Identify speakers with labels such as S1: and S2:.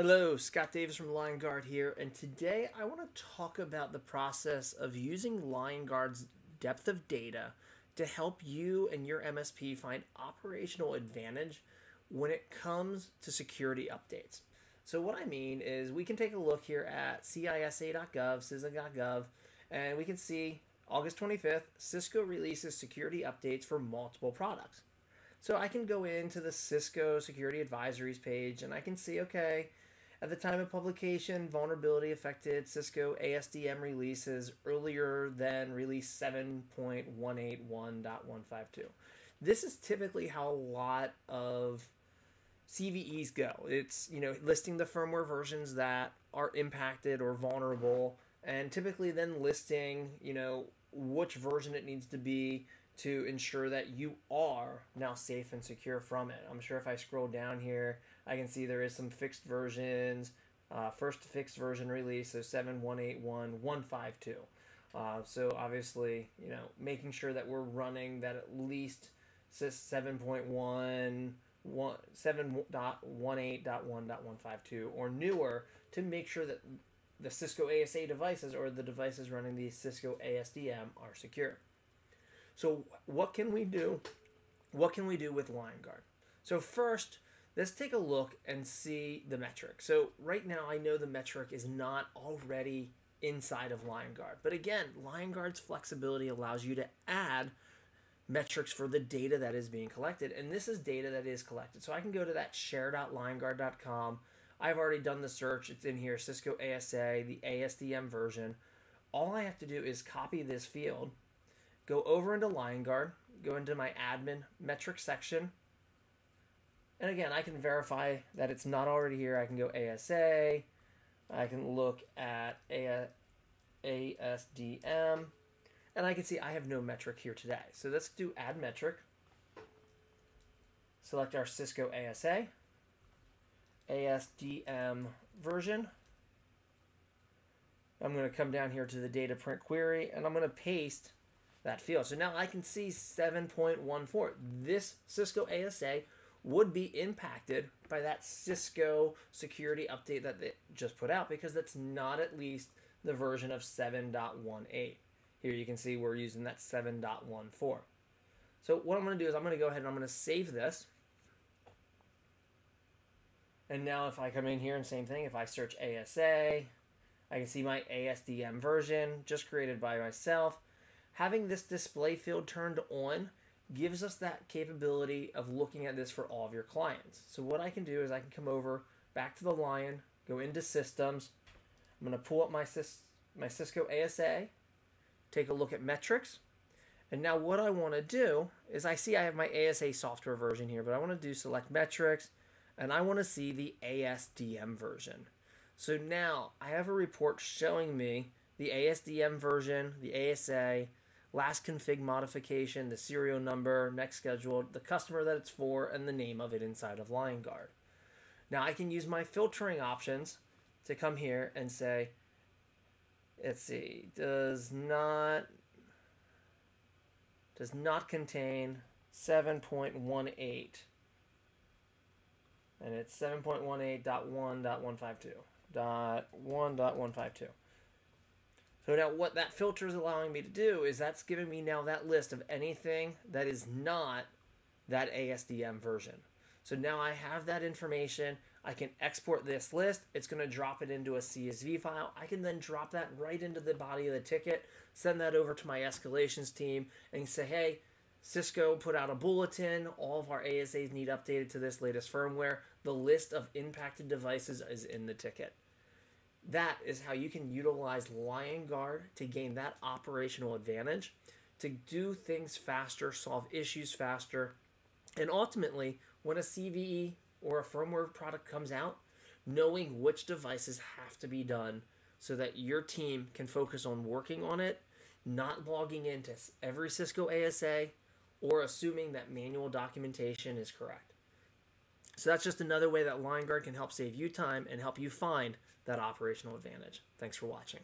S1: Hello, Scott Davis from Liongard here, and today I want to talk about the process of using Liongard's depth of data to help you and your MSP find operational advantage when it comes to security updates. So what I mean is we can take a look here at cisa.gov, CISA.gov, and we can see August 25th, Cisco releases security updates for multiple products. So I can go into the Cisco Security Advisories page and I can see, okay, at the time of publication, vulnerability affected Cisco ASDM releases earlier than release 7.181.152. This is typically how a lot of CVEs go. It's, you know, listing the firmware versions that are impacted or vulnerable and typically then listing, you know, which version it needs to be to ensure that you are now safe and secure from it. I'm sure if I scroll down here, I can see there is some fixed versions. Uh, first fixed version release, so 7.181.152. Uh, so obviously, you know, making sure that we're running that at least 7.1 7.18.1.152 or newer to make sure that the Cisco ASA devices or the devices running the Cisco ASDM are secure. So what can we do? What can we do with Liongard? So first, let's take a look and see the metric. So right now I know the metric is not already inside of Liongard. But again, Liongard's flexibility allows you to add metrics for the data that is being collected. And this is data that is collected. So I can go to that share.liongard.com. I've already done the search. It's in here, Cisco ASA, the ASDM version. All I have to do is copy this field, go over into Liongard, go into my admin metric section. And again, I can verify that it's not already here. I can go ASA. I can look at ASDM and I can see I have no metric here today. So let's do add metric. Select our Cisco ASA, ASDM version. I'm going to come down here to the data print query and I'm going to paste that field. So now I can see 7.14. This Cisco ASA would be impacted by that Cisco security update that they just put out because that's not at least the version of 7.18. Here you can see we're using that 7.14. So what I'm going to do is I'm going to go ahead and I'm going to save this. And now if I come in here and same thing, if I search ASA, I can see my ASDM version just created by myself. Having this display field turned on gives us that capability of looking at this for all of your clients. So what I can do is I can come over back to the Lion, go into systems. I'm going to pull up my, my Cisco ASA take a look at metrics. And now what I want to do is I see I have my ASA software version here, but I want to do select metrics and I want to see the ASDM version. So now I have a report showing me the ASDM version, the ASA, last config modification, the serial number, next scheduled, the customer that it's for, and the name of it inside of Liongard. Now I can use my filtering options to come here and say, let's see, does not does not contain 7.18 and it's 7.18.1.152 dot 1.152 so now what that filter is allowing me to do is that's giving me now that list of anything that is not that ASDM version so now I have that information. I can export this list. It's going to drop it into a CSV file. I can then drop that right into the body of the ticket, send that over to my escalations team, and say, hey, Cisco put out a bulletin. All of our ASAs need updated to this latest firmware. The list of impacted devices is in the ticket. That is how you can utilize Liongard to gain that operational advantage, to do things faster, solve issues faster, and ultimately when a CVE or a firmware product comes out, knowing which devices have to be done so that your team can focus on working on it, not logging into every Cisco ASA or assuming that manual documentation is correct. So that's just another way that Liongard can help save you time and help you find that operational advantage. Thanks for watching.